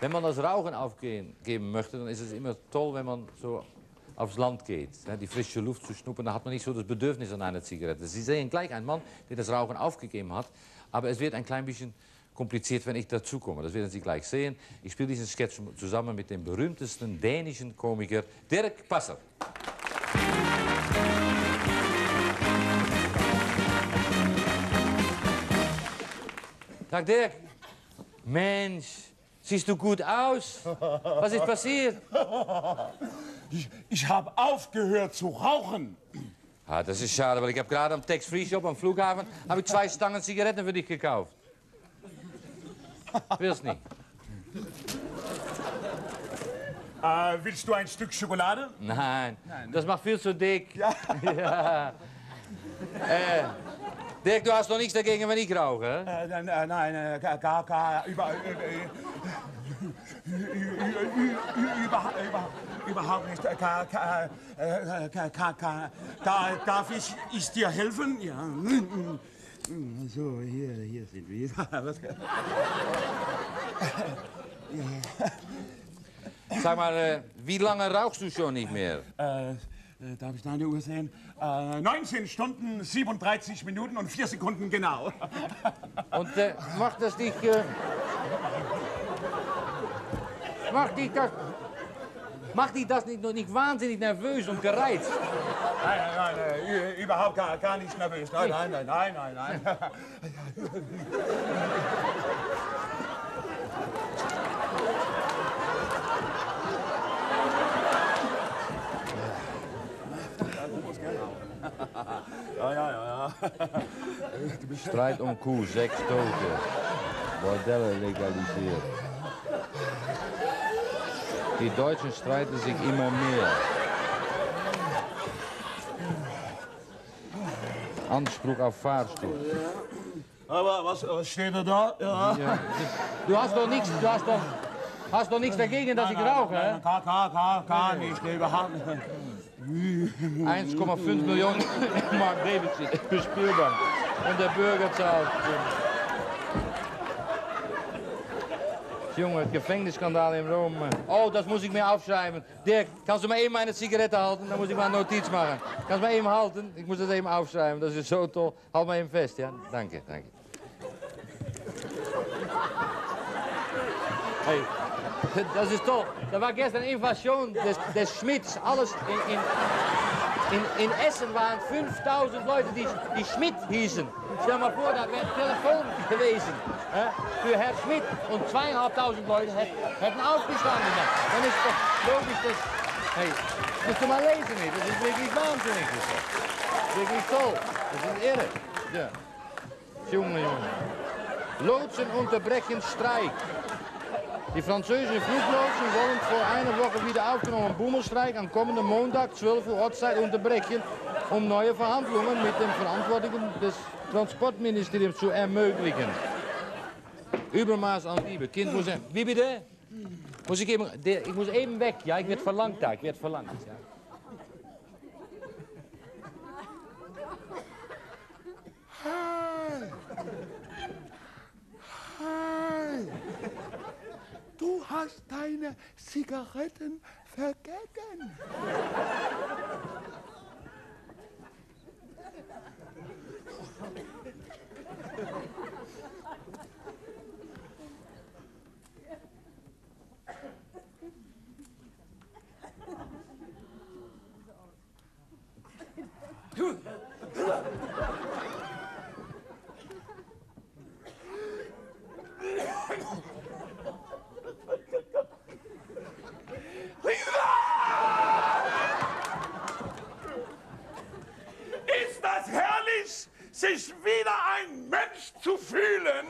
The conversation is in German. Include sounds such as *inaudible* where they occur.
Wenn man das Rauchen aufgeben möchte, dann ist es immer toll, wenn man so aufs Land geht, die frische Luft zu schnuppern, dann hat man nicht so das Bedürfnis an einer Zigarette. Sie sehen gleich einen Mann, der das Rauchen aufgegeben hat, aber es wird ein klein bisschen kompliziert, wenn ich dazukomme. Das werden Sie gleich sehen. Ich spiele diesen Sketch zusammen mit dem berühmtesten dänischen Komiker Dirk Passer. Tag Dirk. Mensch, siehst du gut aus? Was ist passiert? *laughs* Ich, ich habe aufgehört zu rauchen. Ah, das ist schade, weil ich habe gerade am Tax-Free-Shop am Flughafen habe ich zwei Stangen Zigaretten für dich gekauft. Willst nicht? Äh, willst du ein Stück Schokolade? Nein, das macht viel zu dick. Ja. *laughs* ja. Äh, Dirk, du hast doch nichts dagegen, wenn ich rauche? Äh, nein, äh, nein, äh, gar, gar, gar, über, über, über, überhaupt nicht. Äh, Ka, ka, äh, ka, ka, ka, da, darf ich, ich dir helfen? Ja. So, hier, hier sind wir. *laughs* Sag mal, wie lange rauchst du schon nicht mehr? äh, äh, darf ich deine Uhr sehen? Äh, 19 Stunden, 37 Minuten und 4 Sekunden genau. *laughs* Und äh, macht das dich... Äh, macht dich das... Macht dich das nicht, noch nicht wahnsinnig nervös und gereizt? Nein, nein, nein, überhaupt gar, gar nicht nervös. Nein, nein, nein, nein, nein, nein. *laughs* *laughs* Ja. *laughs* Streit um Kuh, sechs Tote. Bordelle legalisiert. Die Deutschen streiten sich immer mehr. Anspruch auf Fahrstuhl. Aber was, was steht da da? Ja. Ja. Du hast doch nichts, du hast doch, hast doch nichts dagegen, dass ich rauche, hè? Nein, gar, gar, gar, gar nicht, überhaupt nicht. 1,5 miljoen Mark Davidson bespeelbaar. Und de burger zahlt. Jongen, het gevangenisschandaal in Rome. Oh, dat moet ik me afschrijven. Dirk, kan ze maar één mijn sigaretten halen? Dan moet ik maar een notitie maken. Kan ze maar één halen? Ik moet het even afschrijven. Dat is zo tof. Houd maar even vast, ja? Dank je, dank je. Hey das ist toll. Da war gestern Invasion des, des Schmidts. Alles in, in, in, in Essen waren 5000 Leute, die, die Schmidt hießen. Stell mal vor, da wäre ein Telefon gewesen hè, für Herr Schmidt und zweieinhalbtausend Leute hätten, aufgestanden. Dann ist doch logisch, dass... Hey, musst du mal lesen, nicht? das ist wirklich wahnsinnig. Ist das. Wirklich toll. Das ist irre. Ja. Junge, Junge. Lotsen unterbrechen Streik. Die Französische Fluglosen wollen voor einer Woche wieder aufgenommen Boomerstreik aan komende Montag 12 uur Ortszeit onderbreken. Om neue Verhandlungen mit dem Verantwortlichen des Transportministeriums zu ermöglichen. Übermaß aan Wiebe. Kind Wie Wiebe de? Moest ik, even, ik moest even weg, ja. Ik werd verlangd daar. Ik werd verlangd, ja. Hast deine Zigaretten vergessen. Ist ein Mensch zu fühlen.